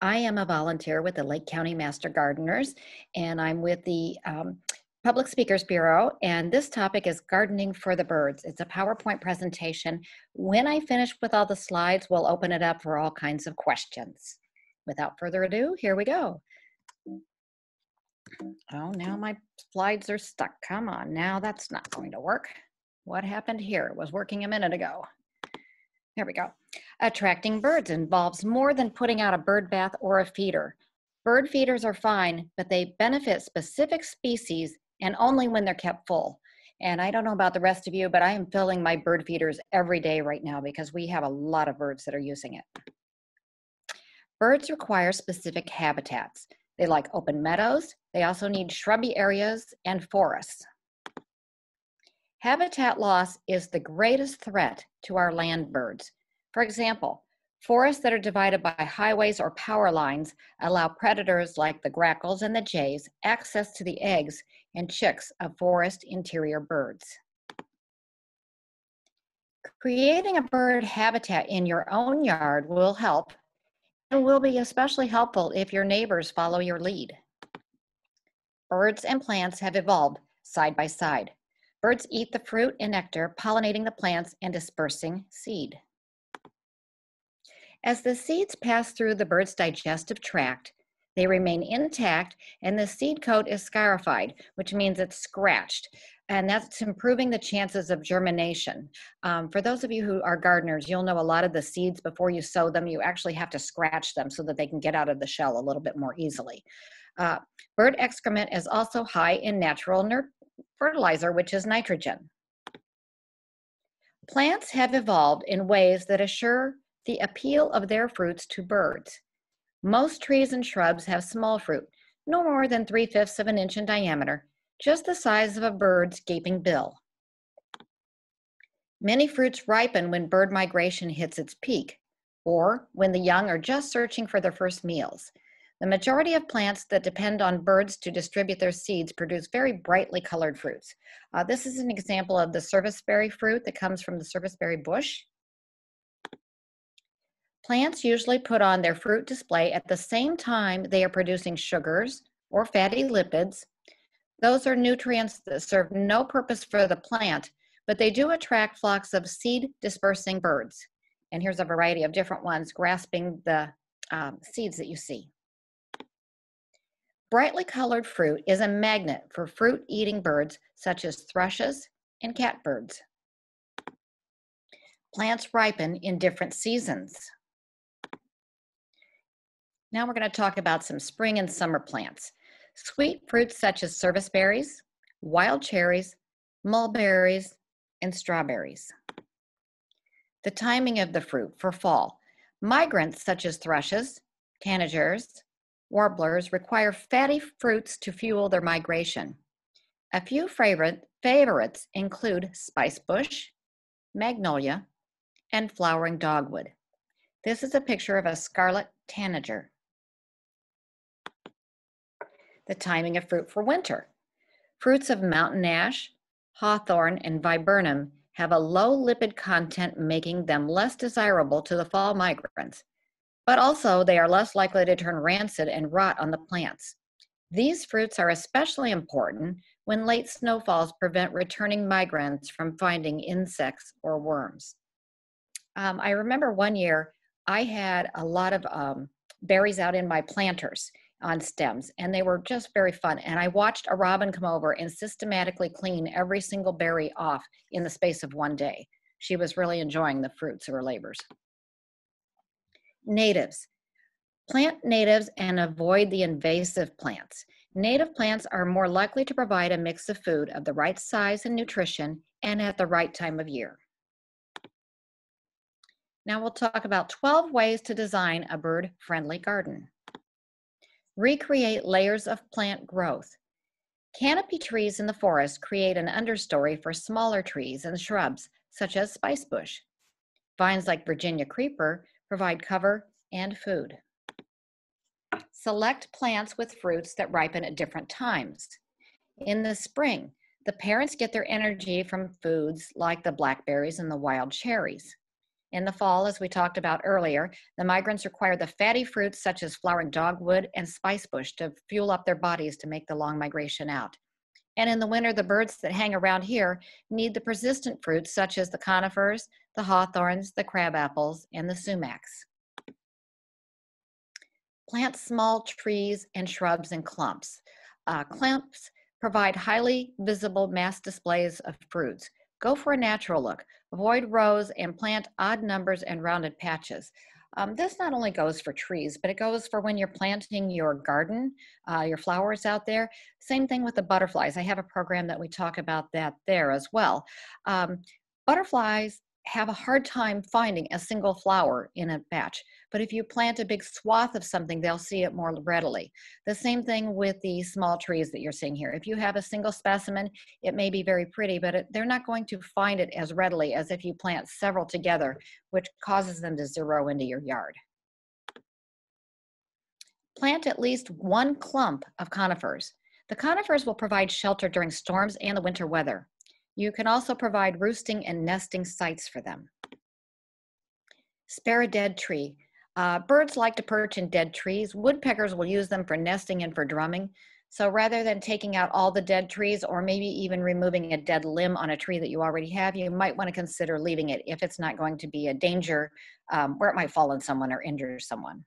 I am a volunteer with the Lake County Master Gardeners, and I'm with the um, Public Speakers Bureau, and this topic is gardening for the birds. It's a PowerPoint presentation. When I finish with all the slides, we'll open it up for all kinds of questions. Without further ado, here we go. Oh, now my slides are stuck. Come on, now that's not going to work. What happened here? It was working a minute ago. There we go. Attracting birds involves more than putting out a bird bath or a feeder. Bird feeders are fine, but they benefit specific species and only when they're kept full. And I don't know about the rest of you, but I am filling my bird feeders every day right now because we have a lot of birds that are using it. Birds require specific habitats. They like open meadows. They also need shrubby areas and forests. Habitat loss is the greatest threat to our land birds. For example, forests that are divided by highways or power lines allow predators like the grackles and the jays access to the eggs and chicks of forest interior birds. Creating a bird habitat in your own yard will help and will be especially helpful if your neighbors follow your lead. Birds and plants have evolved side by side. Birds eat the fruit and nectar, pollinating the plants and dispersing seed. As the seeds pass through the bird's digestive tract, they remain intact and the seed coat is scarified, which means it's scratched. And that's improving the chances of germination. Um, for those of you who are gardeners, you'll know a lot of the seeds before you sow them, you actually have to scratch them so that they can get out of the shell a little bit more easily. Uh, bird excrement is also high in natural fertilizer, which is nitrogen. Plants have evolved in ways that assure the appeal of their fruits to birds. Most trees and shrubs have small fruit, no more than 3 fifths of an inch in diameter, just the size of a bird's gaping bill. Many fruits ripen when bird migration hits its peak, or when the young are just searching for their first meals. The majority of plants that depend on birds to distribute their seeds produce very brightly colored fruits. Uh, this is an example of the serviceberry fruit that comes from the serviceberry bush. Plants usually put on their fruit display at the same time they are producing sugars or fatty lipids. Those are nutrients that serve no purpose for the plant, but they do attract flocks of seed dispersing birds. And here's a variety of different ones grasping the um, seeds that you see. Brightly colored fruit is a magnet for fruit-eating birds such as thrushes and catbirds. Plants ripen in different seasons. Now we're going to talk about some spring and summer plants. Sweet fruits such as serviceberries, wild cherries, mulberries, and strawberries. The timing of the fruit for fall. Migrants such as thrushes, tanagers, warblers require fatty fruits to fuel their migration. A few favorite, favorites include spicebush, magnolia, and flowering dogwood. This is a picture of a scarlet tanager. The timing of fruit for winter. Fruits of mountain ash, hawthorn, and viburnum have a low lipid content, making them less desirable to the fall migrants but also they are less likely to turn rancid and rot on the plants. These fruits are especially important when late snowfalls prevent returning migrants from finding insects or worms. Um, I remember one year I had a lot of um, berries out in my planters on stems, and they were just very fun. And I watched a robin come over and systematically clean every single berry off in the space of one day. She was really enjoying the fruits of her labors. Natives. Plant natives and avoid the invasive plants. Native plants are more likely to provide a mix of food of the right size and nutrition and at the right time of year. Now we'll talk about 12 ways to design a bird-friendly garden. Recreate layers of plant growth. Canopy trees in the forest create an understory for smaller trees and shrubs, such as spicebush. Vines like Virginia creeper provide cover and food. Select plants with fruits that ripen at different times. In the spring, the parents get their energy from foods like the blackberries and the wild cherries. In the fall, as we talked about earlier, the migrants require the fatty fruits such as flowering dogwood and spicebush to fuel up their bodies to make the long migration out. And in the winter, the birds that hang around here need the persistent fruits such as the conifers, the hawthorns, the crabapples, and the sumacs. Plant small trees and shrubs in clumps. Uh, clumps provide highly visible mass displays of fruits. Go for a natural look. Avoid rows and plant odd numbers and rounded patches. Um, this not only goes for trees, but it goes for when you're planting your garden, uh, your flowers out there. Same thing with the butterflies. I have a program that we talk about that there as well. Um, butterflies have a hard time finding a single flower in a batch. But if you plant a big swath of something, they'll see it more readily. The same thing with the small trees that you're seeing here. If you have a single specimen, it may be very pretty, but it, they're not going to find it as readily as if you plant several together, which causes them to zero into your yard. Plant at least one clump of conifers. The conifers will provide shelter during storms and the winter weather. You can also provide roosting and nesting sites for them. Spare a dead tree. Uh, birds like to perch in dead trees. Woodpeckers will use them for nesting and for drumming. So rather than taking out all the dead trees or maybe even removing a dead limb on a tree that you already have, you might want to consider leaving it if it's not going to be a danger um, where it might fall on someone or injure someone.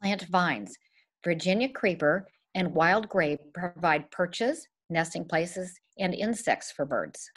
Plant vines. Virginia creeper and wild grape provide perches, nesting places, and insects for birds.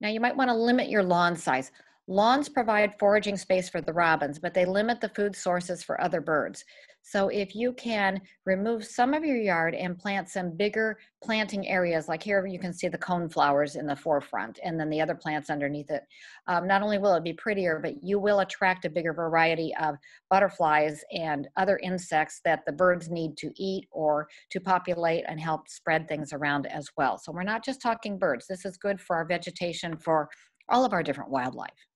Now you might want to limit your lawn size. Lawns provide foraging space for the robins, but they limit the food sources for other birds. So if you can remove some of your yard and plant some bigger planting areas, like here you can see the cone flowers in the forefront and then the other plants underneath it, um, not only will it be prettier, but you will attract a bigger variety of butterflies and other insects that the birds need to eat or to populate and help spread things around as well. So we're not just talking birds. This is good for our vegetation for all of our different wildlife.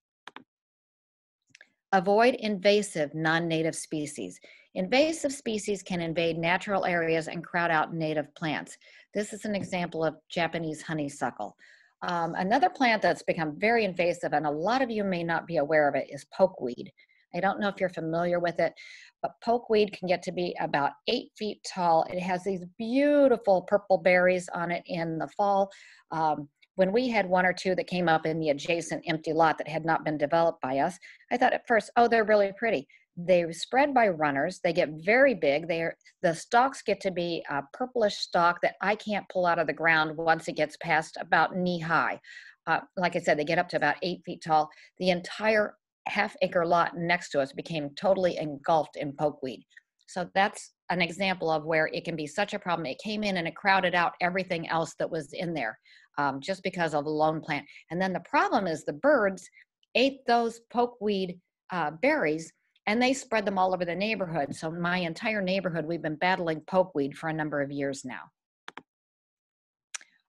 Avoid invasive non-native species. Invasive species can invade natural areas and crowd out native plants. This is an example of Japanese honeysuckle. Um, another plant that's become very invasive, and a lot of you may not be aware of it, is pokeweed. I don't know if you're familiar with it, but pokeweed can get to be about eight feet tall. It has these beautiful purple berries on it in the fall. Um, when we had one or two that came up in the adjacent empty lot that had not been developed by us, I thought at first, oh, they're really pretty. They spread by runners. They get very big. They are, the stalks get to be a purplish stalk that I can't pull out of the ground once it gets past about knee high. Uh, like I said, they get up to about eight feet tall. The entire half acre lot next to us became totally engulfed in pokeweed. So that's an example of where it can be such a problem. It came in and it crowded out everything else that was in there um, just because of a lone plant. And then the problem is the birds ate those pokeweed uh, berries and they spread them all over the neighborhood. So my entire neighborhood, we've been battling pokeweed for a number of years now.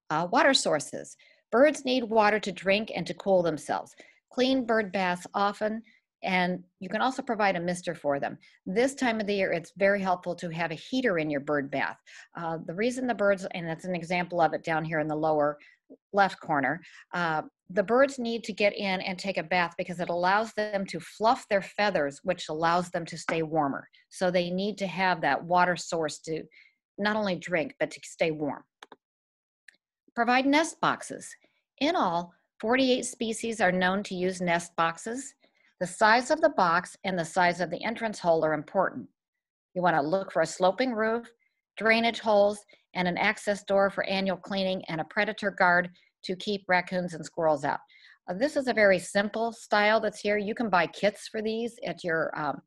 Uh, water sources. Birds need water to drink and to cool themselves. Clean bird baths often, and you can also provide a mister for them. This time of the year, it's very helpful to have a heater in your bird bath. Uh, the reason the birds, and that's an example of it down here in the lower left corner, uh, the birds need to get in and take a bath because it allows them to fluff their feathers, which allows them to stay warmer. So they need to have that water source to not only drink, but to stay warm. Provide nest boxes. In all, 48 species are known to use nest boxes. The size of the box and the size of the entrance hole are important. You want to look for a sloping roof, drainage holes, and an access door for annual cleaning and a predator guard to keep raccoons and squirrels out. Uh, this is a very simple style that's here. You can buy kits for these at your um,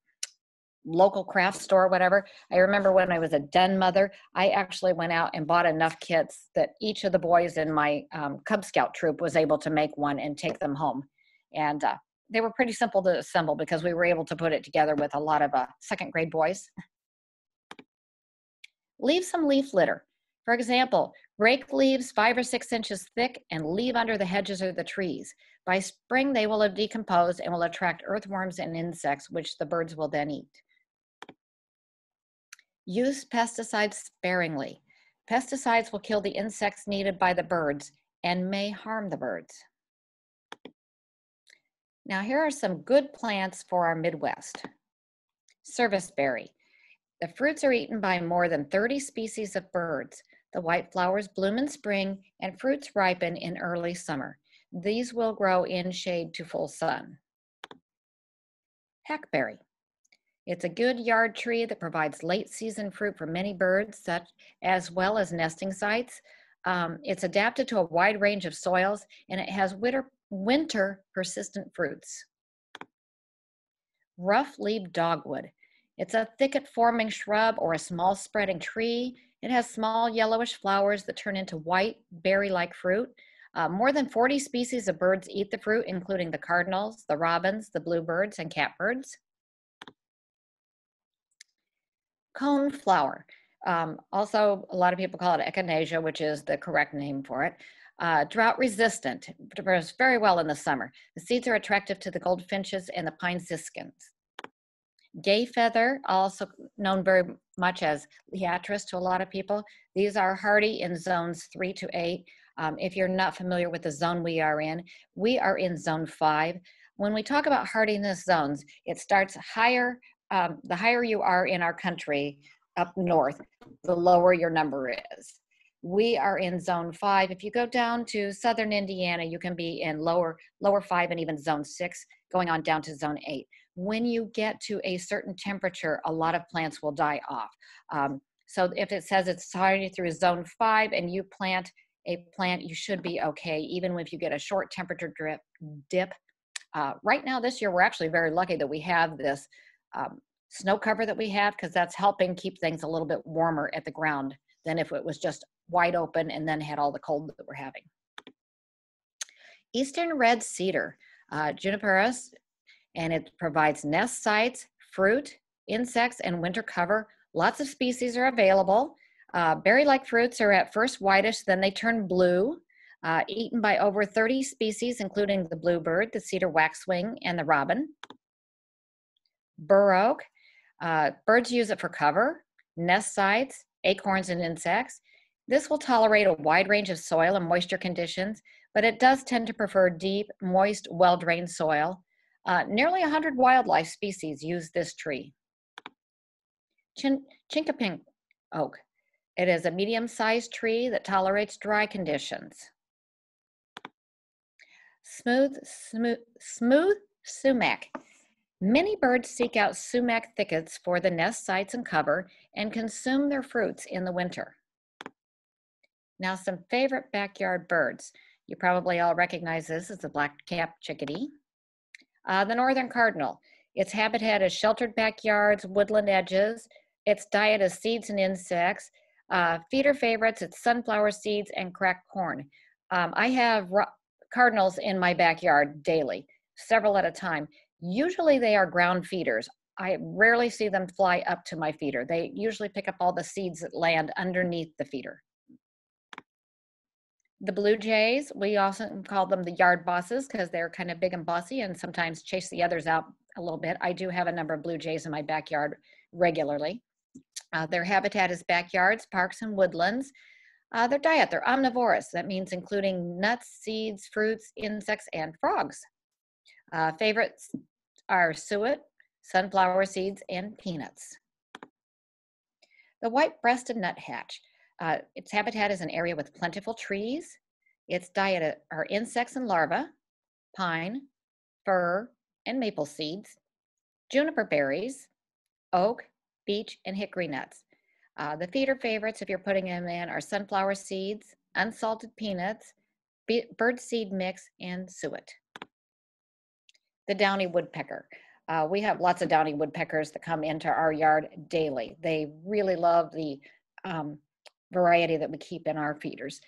local craft store, whatever. I remember when I was a den mother, I actually went out and bought enough kits that each of the boys in my um, Cub Scout troop was able to make one and take them home. And uh, they were pretty simple to assemble because we were able to put it together with a lot of uh, second grade boys. Leave some leaf litter. For example, rake leaves five or six inches thick and leave under the hedges or the trees. By spring, they will have decomposed and will attract earthworms and insects, which the birds will then eat. Use pesticides sparingly. Pesticides will kill the insects needed by the birds and may harm the birds. Now here are some good plants for our Midwest. Serviceberry. The fruits are eaten by more than 30 species of birds. The white flowers bloom in spring and fruits ripen in early summer. These will grow in shade to full sun. Hackberry. It's a good yard tree that provides late season fruit for many birds, such as well as nesting sites. Um, it's adapted to a wide range of soils and it has winter, winter persistent fruits. Rough-leaved dogwood. It's a thicket forming shrub or a small spreading tree. It has small yellowish flowers that turn into white berry like fruit. Uh, more than 40 species of birds eat the fruit, including the cardinals, the robins, the bluebirds, and catbirds. Cone flower. Um, also, a lot of people call it echinacea, which is the correct name for it. Uh, drought resistant, grows very well in the summer. The seeds are attractive to the goldfinches and the pine siskins. Gay feather, also known very much as liatris to a lot of people. These are hardy in zones three to eight. Um, if you're not familiar with the zone we are in, we are in zone five. When we talk about hardiness zones, it starts higher, um, the higher you are in our country up north, the lower your number is. We are in zone five. If you go down to southern Indiana, you can be in lower, lower five and even zone six, going on down to zone eight. When you get to a certain temperature, a lot of plants will die off. Um, so if it says it's hardy through zone five and you plant a plant, you should be okay, even if you get a short temperature drip, dip. Uh, right now, this year, we're actually very lucky that we have this um, snow cover that we have because that's helping keep things a little bit warmer at the ground than if it was just wide open and then had all the cold that we're having. Eastern red cedar, uh, juniperus, and it provides nest sites, fruit, insects, and winter cover. Lots of species are available. Uh, berry-like fruits are at first whitish, then they turn blue, uh, eaten by over 30 species, including the bluebird, the cedar waxwing, and the robin. Bur oak, uh, birds use it for cover, nest sites, acorns, and insects. This will tolerate a wide range of soil and moisture conditions, but it does tend to prefer deep, moist, well-drained soil. Uh, nearly 100 wildlife species use this tree. Chin Chinkapin oak. It is a medium-sized tree that tolerates dry conditions. Smooth, smooth, smooth sumac. Many birds seek out sumac thickets for the nest sites and cover and consume their fruits in the winter. Now some favorite backyard birds. You probably all recognize this as the black-capped chickadee. Uh, the northern cardinal. Its habitat is sheltered backyards, woodland edges. Its diet is seeds and insects. Uh, feeder favorites, it's sunflower seeds and cracked corn. Um, I have cardinals in my backyard daily, several at a time. Usually they are ground feeders. I rarely see them fly up to my feeder. They usually pick up all the seeds that land underneath the feeder. The blue jays, we also call them the yard bosses because they're kind of big and bossy and sometimes chase the others out a little bit. I do have a number of blue jays in my backyard regularly. Uh, their habitat is backyards, parks, and woodlands. Uh, their diet, they're omnivorous. That means including nuts, seeds, fruits, insects, and frogs. Uh, favorites are suet, sunflower seeds, and peanuts. The white-breasted nuthatch. Uh, its habitat is an area with plentiful trees. Its diet are insects and larvae, pine, fir, and maple seeds, juniper berries, oak, beech, and hickory nuts. Uh, the feeder favorites, if you're putting them in, are sunflower seeds, unsalted peanuts, bird seed mix, and suet. The downy woodpecker. Uh, we have lots of downy woodpeckers that come into our yard daily. They really love the um, variety that we keep in our feeders.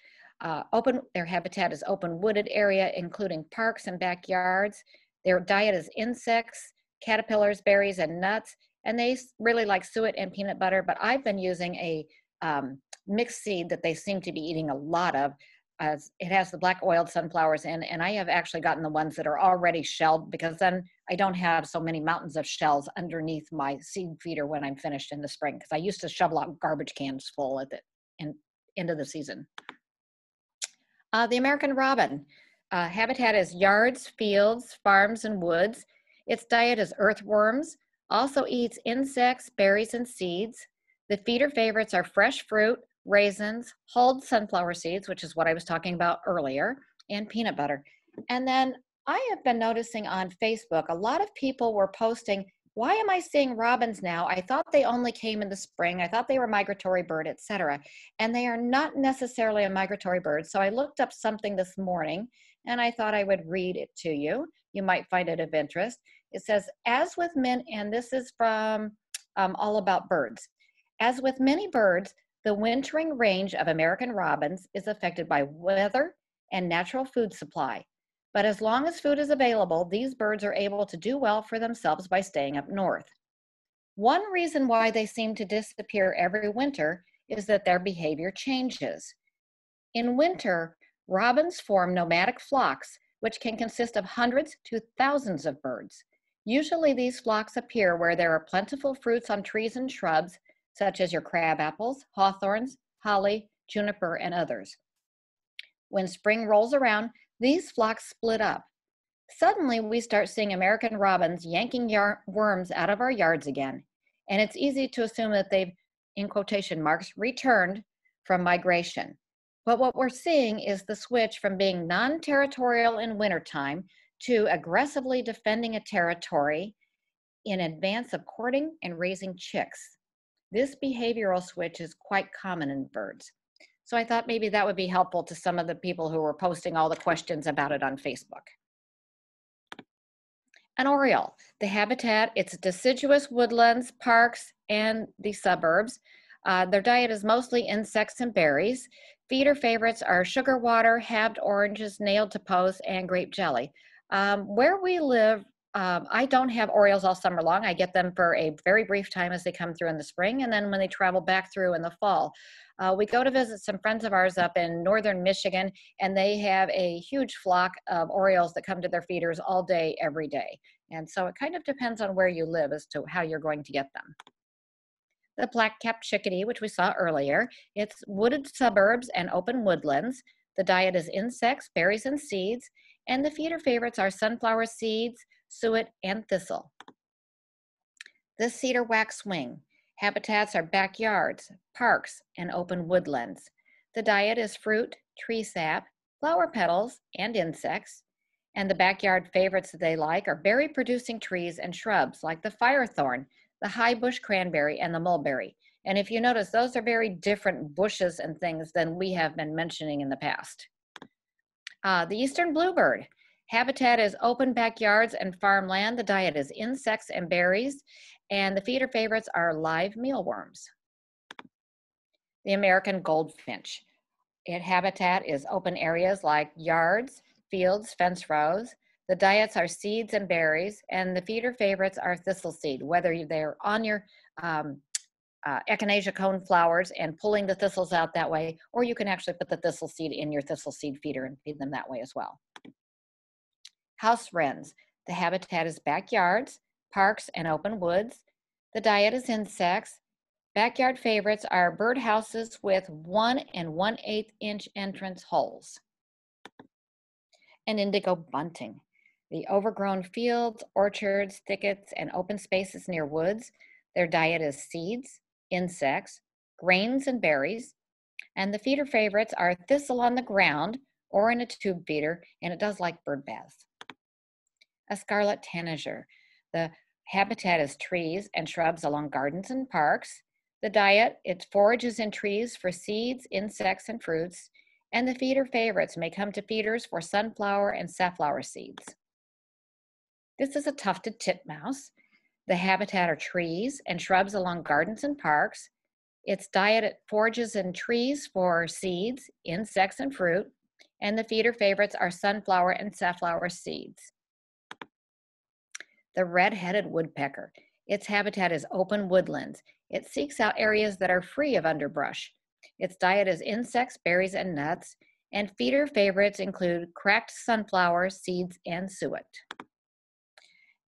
Uh, open, their habitat is open wooded area, including parks and backyards. Their diet is insects, caterpillars, berries, and nuts and they really like suet and peanut butter, but I've been using a um, mixed seed that they seem to be eating a lot of. As it has the black oiled sunflowers in, and I have actually gotten the ones that are already shelled because then I don't have so many mountains of shells underneath my seed feeder when I'm finished in the spring. Because I used to shovel out garbage cans full at the in, end of the season. Uh, the American robin. Uh, habitat is yards, fields, farms, and woods. Its diet is earthworms, also eats insects, berries, and seeds. The feeder favorites are fresh fruit, raisins, hulled sunflower seeds, which is what I was talking about earlier, and peanut butter. And then I have been noticing on Facebook, a lot of people were posting, why am I seeing robins now? I thought they only came in the spring. I thought they were migratory bird, etc. And they are not necessarily a migratory bird. So I looked up something this morning and I thought I would read it to you. You might find it of interest. It says, as with men, and this is from um, All About Birds. As with many birds, the wintering range of American robins is affected by weather and natural food supply. But as long as food is available, these birds are able to do well for themselves by staying up north. One reason why they seem to disappear every winter is that their behavior changes. In winter, robins form nomadic flocks, which can consist of hundreds to thousands of birds. Usually these flocks appear where there are plentiful fruits on trees and shrubs such as your crab apples, hawthorns, holly, juniper, and others. When spring rolls around, these flocks split up. Suddenly, we start seeing American robins yanking yar- worms out of our yards again, and it's easy to assume that they've, in quotation marks, returned from migration. But what we're seeing is the switch from being non territorial in wintertime to aggressively defending a territory in advance of courting and raising chicks. This behavioral switch is quite common in birds. So I thought maybe that would be helpful to some of the people who were posting all the questions about it on Facebook. An oriole, the habitat, it's deciduous woodlands, parks, and the suburbs. Uh, their diet is mostly insects and berries. Feeder favorites are sugar water, halved oranges, nailed to posts, and grape jelly. Um, where we live um, I don't have Orioles all summer long. I get them for a very brief time as they come through in the spring, and then when they travel back through in the fall. Uh, we go to visit some friends of ours up in northern Michigan, and they have a huge flock of Orioles that come to their feeders all day, every day. And so it kind of depends on where you live as to how you're going to get them. The black-capped chickadee, which we saw earlier, it's wooded suburbs and open woodlands. The diet is insects, berries, and seeds, and the feeder favorites are sunflower seeds, suet, and thistle. This cedar waxwing habitats are backyards, parks, and open woodlands. The diet is fruit, tree sap, flower petals, and insects. And the backyard favorites that they like are berry producing trees and shrubs like the firethorn, the high bush cranberry, and the mulberry. And if you notice, those are very different bushes and things than we have been mentioning in the past. Uh, the eastern bluebird Habitat is open backyards and farmland. The diet is insects and berries, and the feeder favorites are live mealworms. The American goldfinch. Its habitat is open areas like yards, fields, fence rows. The diets are seeds and berries, and the feeder favorites are thistle seed, whether they're on your um, uh, echinacea cone flowers and pulling the thistles out that way, or you can actually put the thistle seed in your thistle seed feeder and feed them that way as well. House wrens. The habitat is backyards, parks, and open woods. The diet is insects. Backyard favorites are birdhouses with one and one eighth inch entrance holes. And indigo bunting. The overgrown fields, orchards, thickets, and open spaces near woods. Their diet is seeds, insects, grains, and berries. And the feeder favorites are thistle on the ground or in a tube feeder, and it does like bird baths a scarlet tanager. The habitat is trees and shrubs along gardens and parks. The diet, it forages in trees for seeds, insects, and fruits. And the feeder favorites may come to feeders for sunflower and safflower seeds. This is a tufted titmouse. The habitat are trees and shrubs along gardens and parks. Its diet it forages in trees for seeds, insects, and fruit. And the feeder favorites are sunflower and safflower seeds the red-headed woodpecker. Its habitat is open woodlands. It seeks out areas that are free of underbrush. Its diet is insects, berries, and nuts, and feeder favorites include cracked sunflower, seeds, and suet.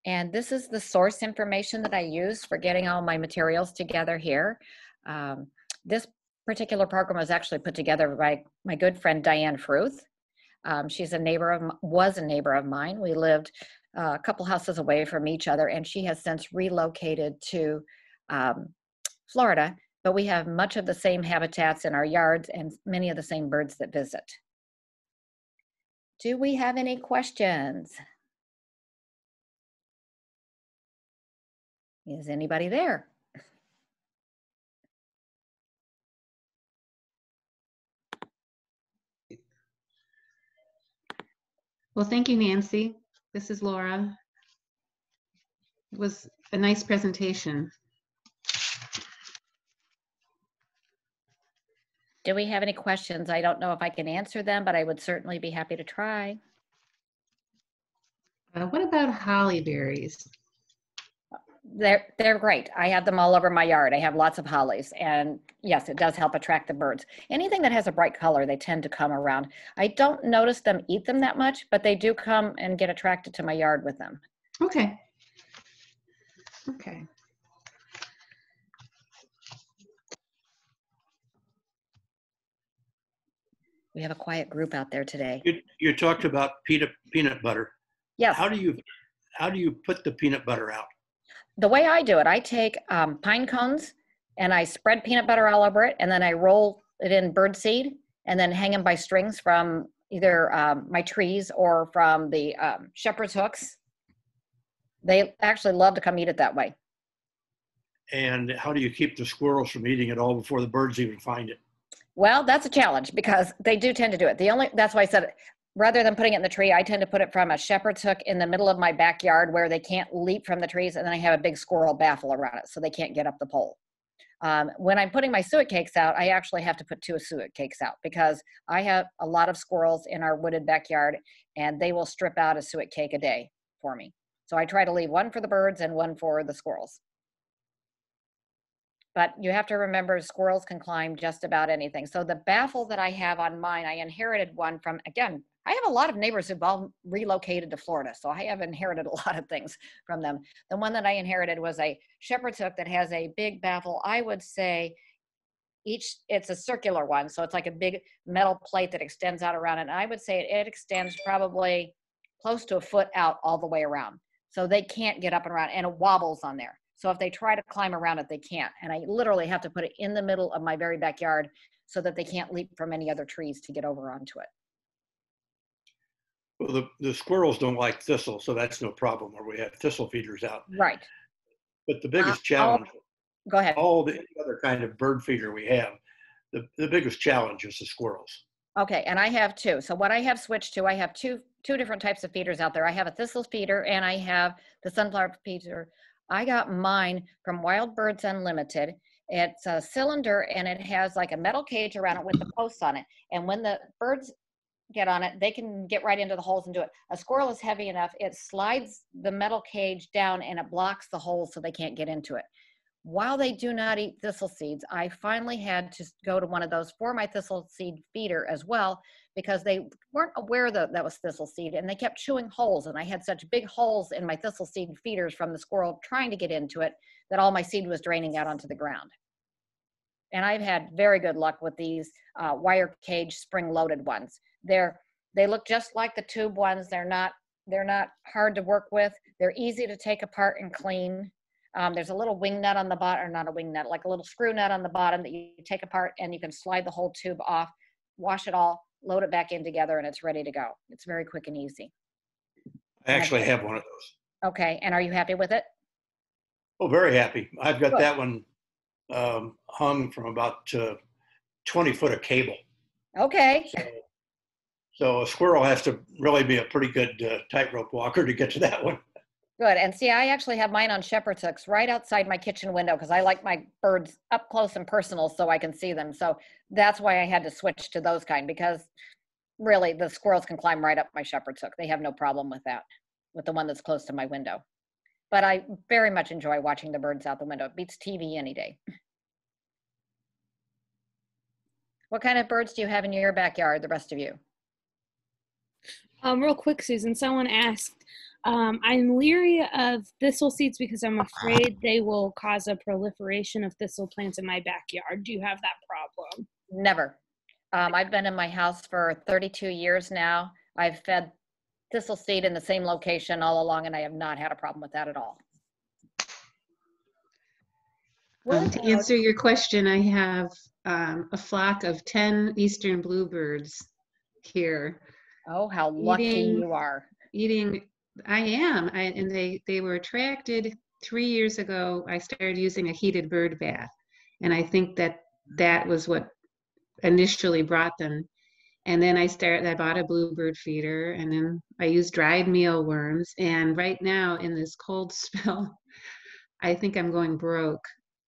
And this is the source information that I use for getting all my materials together here. Um, this particular program was actually put together by my good friend Diane Fruth. Um, she's a neighbor of, was a neighbor of mine. We lived uh, a couple houses away from each other, and she has since relocated to um, Florida. But we have much of the same habitats in our yards and many of the same birds that visit. Do we have any questions? Is anybody there? Well, thank you, Nancy. This is Laura. It was a nice presentation. Do we have any questions? I don't know if I can answer them, but I would certainly be happy to try. Uh, what about holly berries? They're they're great. I have them all over my yard. I have lots of hollies, and yes, it does help attract the birds. Anything that has a bright color, they tend to come around. I don't notice them eat them that much, but they do come and get attracted to my yard with them. Okay. Okay. We have a quiet group out there today. You, you talked about peanut, peanut butter. Yes. How do you, how do you put the peanut butter out? The way I do it, I take um, pine cones and I spread peanut butter all over it, and then I roll it in bird seed and then hang them by strings from either um, my trees or from the um, shepherd's hooks. They actually love to come eat it that way. And how do you keep the squirrels from eating it all before the birds even find it? Well, that's a challenge because they do tend to do it. The only that's why I said rather than putting it in the tree, I tend to put it from a shepherd's hook in the middle of my backyard where they can't leap from the trees, and then I have a big squirrel baffle around it so they can't get up the pole. Um, when I'm putting my suet cakes out, I actually have to put two suet cakes out because I have a lot of squirrels in our wooded backyard, and they will strip out a suet cake a day for me. So I try to leave one for the birds and one for the squirrels. But you have to remember squirrels can climb just about anything. So the baffle that I have on mine, I inherited one from, again, I have a lot of neighbors who've all relocated to Florida, so I have inherited a lot of things from them. The one that I inherited was a shepherd's hook that has a big baffle. I would say each it's a circular one, so it's like a big metal plate that extends out around it. And I would say it, it extends probably close to a foot out all the way around, so they can't get up and around, and it wobbles on there. So if they try to climb around it, they can't. And I literally have to put it in the middle of my very backyard so that they can't leap from any other trees to get over onto it. Well, the, the squirrels don't like thistle, so that's no problem where we have thistle feeders out. Right. But the biggest Uh, challenge, Go ahead. all the other kind of bird feeder we have, the, the biggest challenge is the squirrels. Okay, and I have two. So what I have switched to, I have two two different types of feeders out there. I have a thistle feeder and I have the sunflower feeder. I got mine from Wild Birds Unlimited. It's a cylinder and it has like a metal cage around it with the posts on it. And when the birds get on it, they can get right into the holes and do it. A squirrel is heavy enough, it slides the metal cage down and it blocks the holes so they can't get into it. While they do not eat thistle seeds, I finally had to go to one of those for my thistle seed feeder as well because they weren't aware that that was thistle seed and they kept chewing holes. And I had such big holes in my thistle seed feeders from the squirrel trying to get into it that all my seed was draining out onto the ground. And I've had very good luck with these uh, wire cage spring loaded ones. They're they look just like the tube ones. They're not they're not hard to work with. They're easy to take apart and clean. Um, there's a little wing nut on the bottom, or not a wing nut, like a little screw nut on the bottom that you take apart and you can slide the whole tube off, wash it all, load it back in together, and it's ready to go. It's very quick and easy. I actually have one of those. Okay, and are you happy with it? Oh, very happy. I've got Good. that one um, hung from about uh, 20 foot of cable. Okay, So, so a squirrel has to really be a pretty good uh, tightrope walker to get to that one. Good. And see, I actually have mine on shepherd's hooks right outside my kitchen window because I like my birds up close and personal so I can see them. So that's why I had to switch to those kind because really the squirrels can climb right up my shepherd's hook. They have no problem with that, with the one that's close to my window. But I very much enjoy watching the birds out the window. It beats TV any day. What kind of birds do you have in your backyard, the rest of you? Um, real quick, Susan, someone asked, um, I'm leery of thistle seeds because I'm afraid they will cause a proliferation of thistle plants in my backyard. Do you have that problem? Never. Um, I've been in my house for 32 years now. I've fed thistle seed in the same location all along, and I have not had a problem with that at all. Um, to answer your question, I have um, a flock of 10 eastern bluebirds here Oh, how lucky Eating- you are. eating. I am, I, and they they were attracted three years ago. I started using a heated bird bath, and I think that that was what initially brought them. And then I started. I bought a bluebird feeder, and then I used dried mealworms. And right now, in this cold spell, I think I'm going broke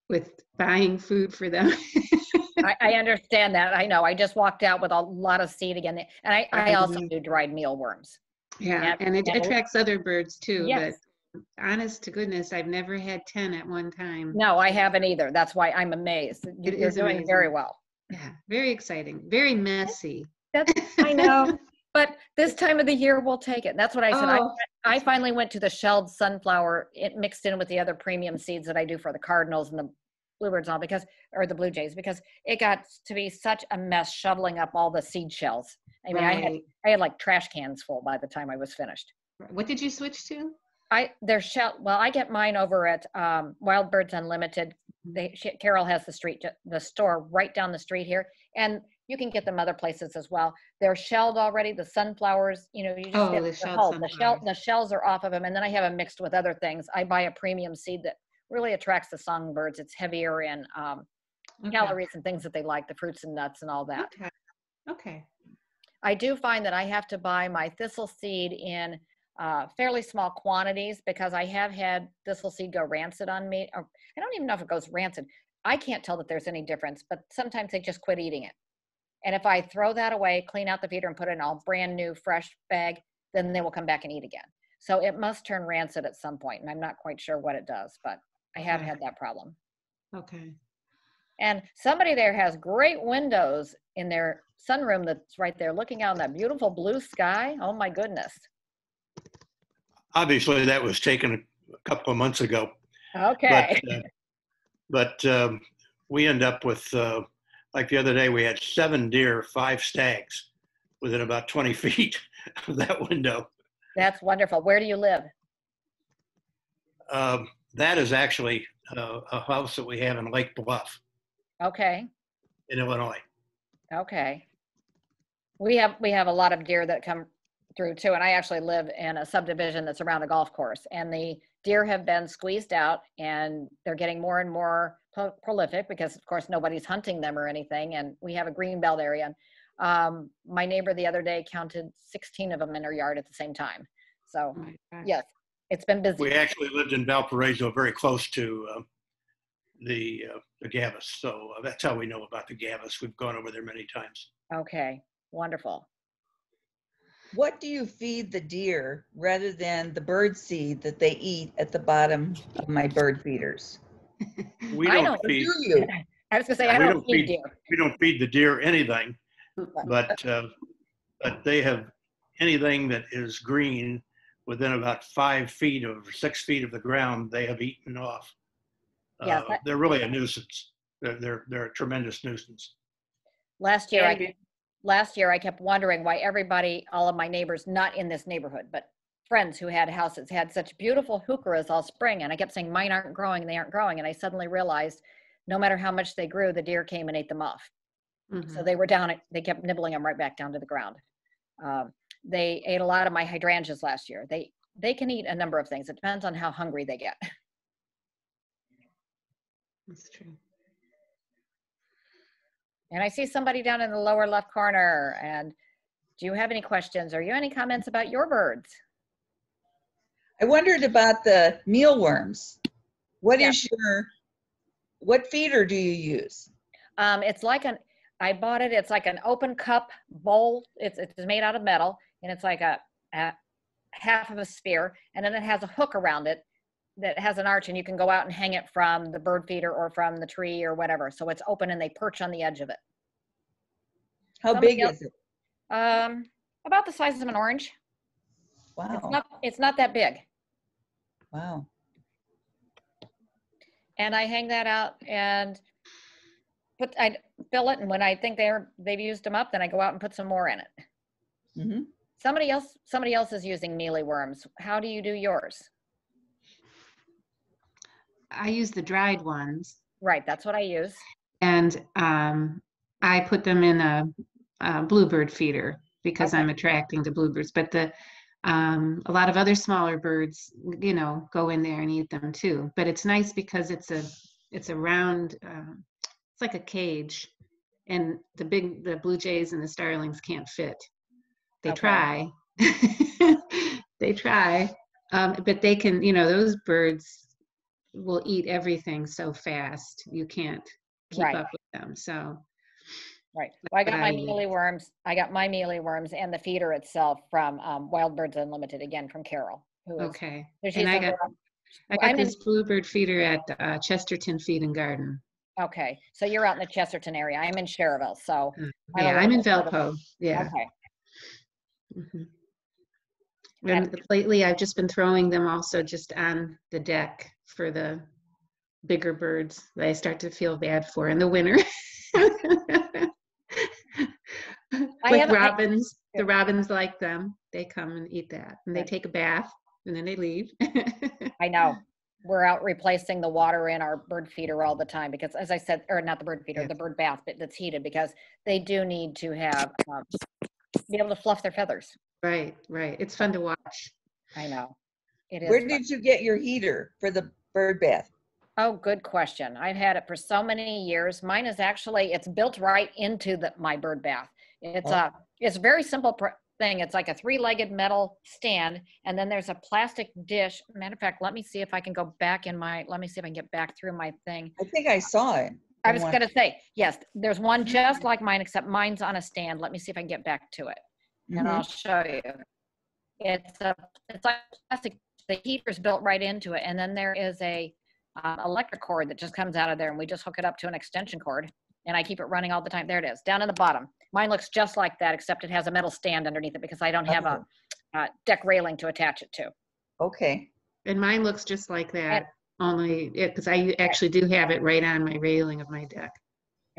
with buying food for them. I, I understand that. I know. I just walked out with a lot of seed again. And I, I also do dried mealworms. Yeah, Yeah, and it yeah. attracts other birds too, Yes. but honest to goodness, I've never had 10 at one time. No, I haven't either. That's why I'm amazed. You- It You're is doing very well. Yeah, very exciting, very messy. That's, I know. But this time of the year, we'll take it. That's what I said. I, Oh, I finally went to the shelled sunflower, it mixed in with the other premium seeds that I do for the cardinals and the bluebirds and all because, or the blue jays, because it got to be such a mess shoveling up all the seed shells. I mean, I had. I had like trash cans full by the time I was finished. What did you switch to? I, they're shell, well, I get mine over at um, Wild Birds Unlimited. They, she, Carol has the street, the store right down the street here. And you can get them other places as well. They're shelled already, the sunflowers, you know, you just Oh, get the shelled the shell, the shells are off of them. And then I have them mixed with other things. I buy a premium seed that really attracts the songbirds. It's heavier in um, Okay. calories and things that they like, the fruits and nuts and all that. Okay. Okay. I do find that I have to buy my thistle seed in uh, fairly small quantities because I have had thistle seed go rancid on me. Or I don't even know if it goes rancid. I can't tell that there's any difference, but sometimes they just quit eating it. And if I throw that away, clean out the feeder, and put it in a brand new, fresh bag, then they will come back and eat again. So it must turn rancid at some point, and I'm not quite sure what it does, but I have Okay. had that problem. Okay. And somebody there has great windows in their sunroom that's right there looking out on that beautiful blue sky. Oh my goodness. Obviously, that was taken a couple of months ago. Okay. But, uh, but um, we end up with, uh, like the other day, we had seven deer, five stags within about 20 feet of that window. That's wonderful. Where do you live? Um, that is actually uh, a house that we have in Lake Bluff Okay. in Illinois. Okay. We have we have a lot of deer that come through too, and I actually live in a subdivision that's around a golf course, and the deer have been squeezed out, and they're getting more and more pro- prolific because, of course, nobody's hunting them or anything, and we have a green belt area. And, um, my neighbor the other day counted 16 of them in her yard at the same time. So Oh yes, it's been busy. We actually lived in Valparaiso, very close to uh, the uh, the Gabis, so uh, that's how we know about the Gabis. We've gone over there many times. Okay, wonderful. What do you feed the deer rather than the bird seed that they eat at the bottom of my bird feeders? We I don't don't feed do you? I was gonna say I don't don't feed feed- deer. we don't feed the deer anything, but uh, but they have anything that is green within about five feet of six feet of the ground. They have eaten off. Yes, Uh, I- they're really a nuisance. They're they're they're a tremendous nuisance. Last year, I Andy. kept, last year I kept wondering why everybody, all of my neighbors, not in this neighborhood, but friends who had houses had such beautiful heucheras all spring, and I kept saying mine aren't growing, they aren't growing, and I suddenly realized no matter how much they grew, the deer came and ate them off. So Mhm. they were down, they kept nibbling them right back down to the ground. Um, they ate a lot of my hydrangeas last year. They they can eat a number of things. It depends on how hungry they get. That's true. And I see somebody down in the lower left corner. And do you have any questions or you any comments about your birds? I wondered about the mealworms. What Yeah. is your, what feeder do you use? Um, it's like an, I bought it, it's like an open cup bowl. It's, it's made out of metal and it's like a, a half of a sphere. And then it has a hook around it that has an arch and you can go out and hang it from the bird feeder or from the tree or whatever. So it's open and they perch on the edge of it. How Somebody big else- is it? Um, about the size of an orange. Wow. It's not, it's not that big. wow. and I hang that out and put, I fill it, and when I think they're, they've used them up, then I go out and put some more in it. Mhm. Somebody else, somebody else is using mealy worms. How do you do yours? I use the dried ones Right, that's what I use. and um, I put them in a, a bluebird feeder because Okay. I'm attracting the bluebirds. But the um, a lot of other smaller birds, you know, go in there and eat them too. But it's nice because it's a it's a round, um, it's like a cage, and the big the blue jays and the starlings can't fit. They Okay. try, they try, um, but they can. You know, those birds will eat everything so fast you can't keep Right. up with them. So Right. Well, I got my mealy worms. I got my mealy worms and the feeder itself from um, Wild Birds Unlimited, again from Carol. Who is, okay, and I got I got I'm in- this bluebird feeder at uh, Chesterton Feed and Garden. okay, so you're out in the Chesterton area. I'm in Schererville, so. Uh, I'm Yeah, I'm in Valpo. Yeah. Okay. mhm. And lately, I've just been throwing them also just on the deck for the bigger birds that I start to feel bad for in the winter. like robins, the robins like them. They come and eat that, and they take a bath, and then they leave. I know. We're out replacing the water in our bird feeder all the time because, as I said, or not the bird feeder, Yeah. the bird bath that's heated because they do need to have, um, be able to fluff their feathers. Right, right. It's fun to watch. I know. It is. Where fun. did you get your heater for the bird bath? Oh, good question. I've had it for so many years. Mine is actually, it's built right into the, my bird bath. It's Oh. a, it's a very simple pr- thing. It's like a three-legged metal stand, and then there's a plastic dish. Matter of fact, let me see if I can go back in my, let me see if I can get back through my thing. I think I saw it. I was gonna say, yes, there's one just like mine, except mine's on a stand. Let me see if I can get back to it, and Mhm. I'll show you. It's a, it's like plastic, the heater's built right into it, and then there is a um, electric cord that just comes out of there, and we just hook it up to an extension cord, and I keep it running all the time. There it is, down in the bottom. Mine looks just like that, except it has a metal stand underneath it because I don't have a, a deck railing to attach it to. Okay. And mine looks just like that, only because I actually do have it right on my railing of my deck.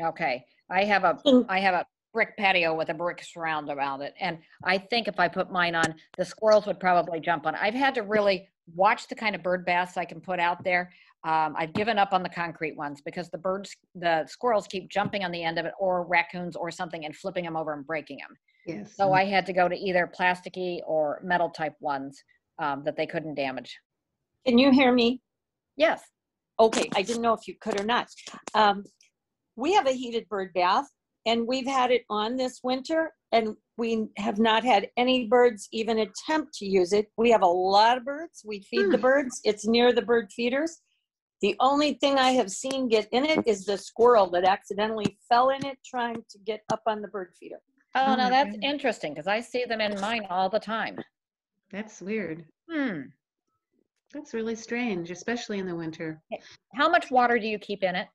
Okay, I have a, Mm. Have a brick patio with a brick surround around it, and I think if I put mine on, the squirrels would probably jump on. I've had to really watch the kind of bird baths I can put out there. Um, I've given up on the concrete ones because the birds, the squirrels keep jumping on the end of it, or raccoons or something, and flipping them over and breaking them. Yes. So I had to go to either plasticky or metal type ones um, that they couldn't damage. Can you hear me? Yes, Okay, I didn't know if you could or not. Um, we have a heated bird bath and we've had it on this winter and we have not had any birds even attempt to use it. We have a lot of birds. We feed the birds. It's near the bird feeders. The only thing I have seen get in it is the squirrel that accidentally fell in it trying to get up on the bird feeder. Oh, Oh now that's goodness. interesting because I see them in mine all the time. That's weird. Hmm. That's really strange, especially in the winter. How much water do you keep in it?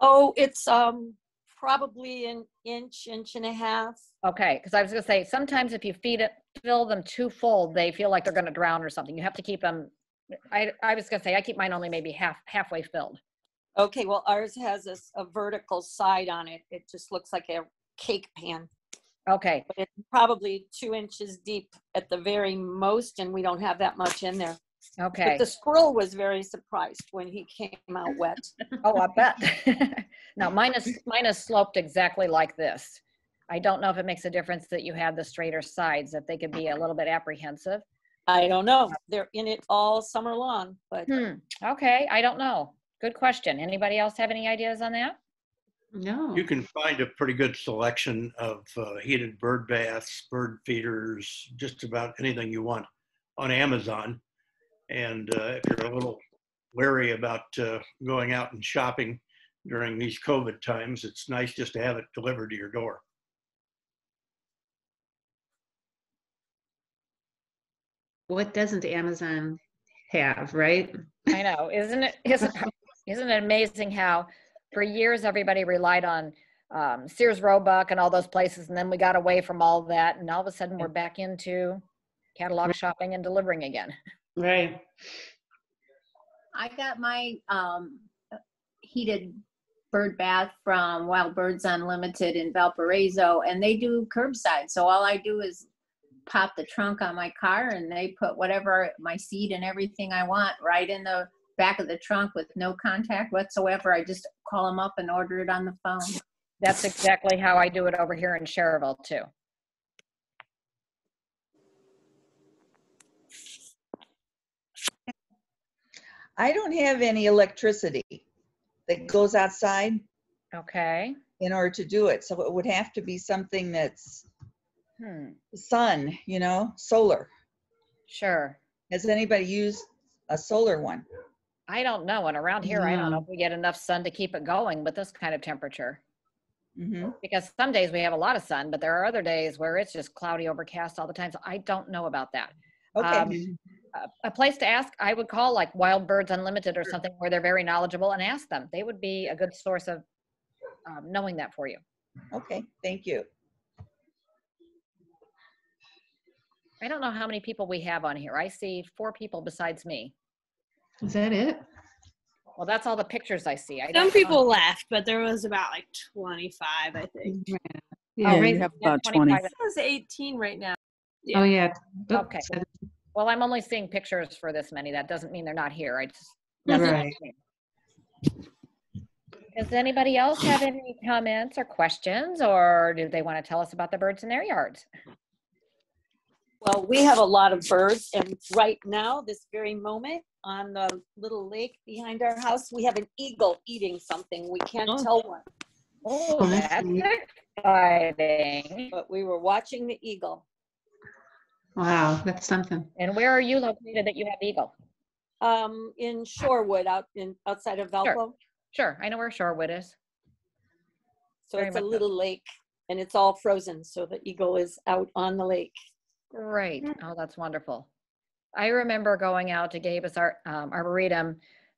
Oh, it's um probably an inch, inch and a half. Okay, because I was gonna say, sometimes if you feed it, fill them too full, they feel like they're gonna drown or something. You have to keep them, I, I was gonna say, I keep mine only maybe half, halfway filled. Okay, well, ours has a, s- a vertical side on it. It just looks like a cake pan. Okay, But it's probably two inches deep at the very most, and we don't have that much in there. Okay. But the squirrel was very surprised when he came out wet. Oh, I bet. now mine is, mine is sloped exactly like this. I don't know if it makes a difference that you have the straighter sides, that they could be a little bit apprehensive. I don't know. They're in it all summer long, but Hmm, okay, I don't know. Good question. Anybody else have any ideas on that? No. You can find a pretty good selection of uh, heated bird baths, bird feeders, just about anything you want on Amazon. And uh, if you're a little wary about uh, going out and shopping during these COVID times, it's nice just to have it delivered to your door. What doesn't Amazon have, right? I know, isn't it, isn't, isn't it amazing how for years everybody relied on um, Sears Roebuck and all those places, and then we got away from all that, and all of a sudden we're back into catalog shopping and delivering again. Right. I got my um, heated bird bath from Wild Birds Unlimited in Valparaiso, and they do curbside. So all I do is pop the trunk on my car, and they put whatever my seat and everything I want right in the back of the trunk with no contact whatsoever. I just call them up and order it on the phone. That's exactly how I do it over here in Schererville too. I don't have any electricity that goes outside Okay. in order to do it. So it would have to be something that's Hmm. sun, you know, solar. Sure. Has anybody used a solar one? I don't know. And around here, I don't know if we get enough sun to keep it going with this kind of temperature. hmm Because some days we have a lot of sun, but there are other days where it's just cloudy, overcast all the time. So I don't know about that. Okay. Um, a, a place to ask, I would call like Wild Birds Unlimited or something where they're very knowledgeable and ask them. They would be a good source of um, knowing that for you. okay. Thank you. I don't know how many people we have on here. I see four people besides me. Is that it? Well, that's all the pictures I see. I Some don't know. people left, but there was about like 25, I think. Yeah, Oh, right. you have Yeah, about 20. 25. It says 18 right now. Oh, yeah. Oop, Okay. Seven. Well, I'm only seeing pictures for this many. That doesn't mean they're not here. I just. that's what I'm Right. Does anybody else have any comments or questions, or do they want to tell us about the birds in their yards? Well, we have a lot of birds, and right now, this very moment, on the little lake behind our house, we have an eagle eating something. We can't Oh. tell what, Oh, Oh, that's that's neat. exciting. but we were watching the eagle. Wow, that's something. And where are you located that you have eagle? Um, in Shorewood, out in outside of Valpo. Sure, I know where Shorewood is. So Very it's a much so. little lake, and it's all frozen. So the eagle is out on the lake. Great. Oh, that's wonderful. I remember going out to Gabis Ar- um, Arboretum,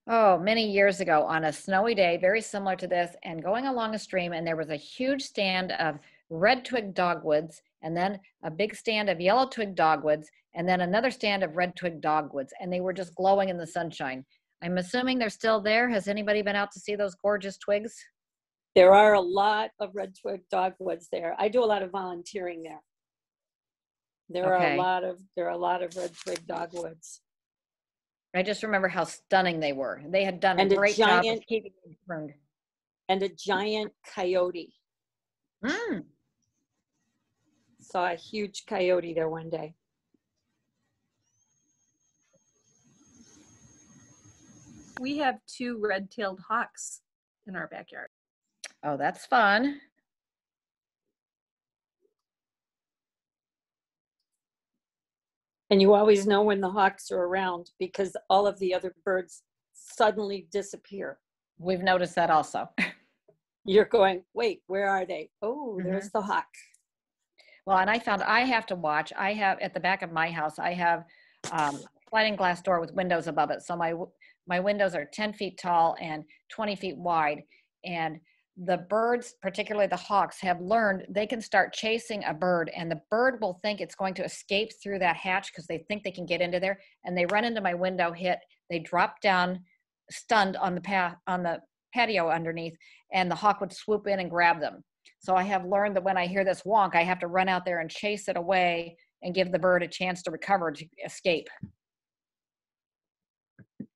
oh, many years ago on a snowy day, very similar to this, and going along a stream, and there was a huge stand of red twig dogwoods, and then a big stand of yellow twig dogwoods, and then another stand of red twig dogwoods, and they were just glowing in the sunshine. I'm assuming they're still there. Has anybody been out to see those gorgeous twigs? There are a lot of red twig dogwoods there. I do a lot of volunteering there. There are a lot of there are a lot of red twig dogwoods. I just remember how stunning they were. They had done And a a great job of giant- keeping them pruned. and a giant coyote. Mm. Saw a huge coyote there one day. We have two red-tailed hawks in our backyard. Oh, that's fun. And you always know when the hawks are around because all of the other birds suddenly disappear. We've noticed that also. You're going, wait, where are they? Oh, there's mm-hmm. the hawk. Well, and I found I have to watch. I have at the back of my house. I have um, sliding glass door with windows above it. So my my windows are 10 feet tall and 20 feet wide. And the birds, particularly the hawks, have learned they can start chasing a bird, and the bird will think it's going to escape through that hatch because they think they can get into there. And they run into my window, hit, they drop down, stunned on the path on the patio underneath, and the hawk would swoop in and grab them. So I have learned that when I hear this wonk, I have to run out there and chase it away and give the bird a chance to recover to escape.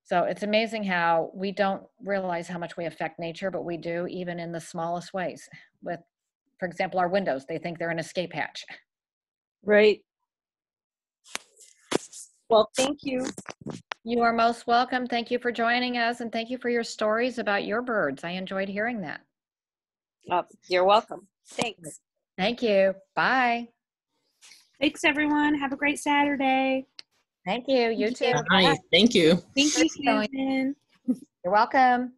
So it's amazing how we don't realize how much we affect nature, but we do even in the smallest ways. With, for example, our windows, they think they're an escape hatch. Right. Well, thank you. You are most welcome. Thank you for joining us and thank you for your stories about your birds. I enjoyed hearing that. Uh, you're welcome. Thanks. Thank you. Bye. Thanks, everyone. Have a great Saturday. Thank you. You too. Nice. Thank you. Thank you, Thanks for going. Susan. You're welcome.